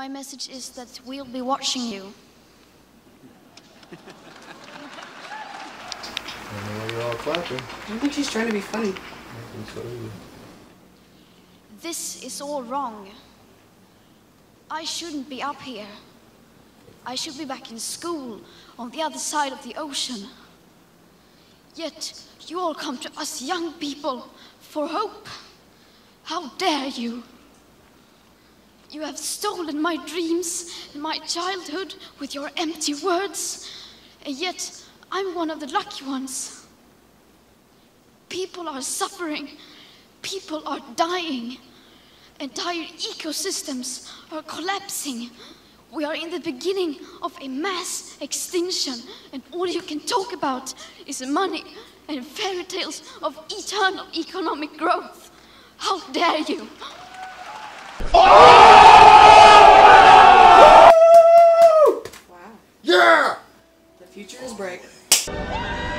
my message is that we'll be watching you. I don't know why you're all clapping. I think she's trying to be funny. I think so either. This is all wrong. I shouldn't be up here. I should be back in school on the other side of the ocean. Yet you all come to us young people for hope. How dare you? You have stolen my dreams and my childhood with your empty words, and yet I'm one of the lucky ones. People are suffering, people are dying, entire ecosystems are collapsing. We are in the beginning of a mass extinction, and all you can talk about is money and fairy tales of eternal economic growth. How dare you! Wow. Yeah! The future is bright.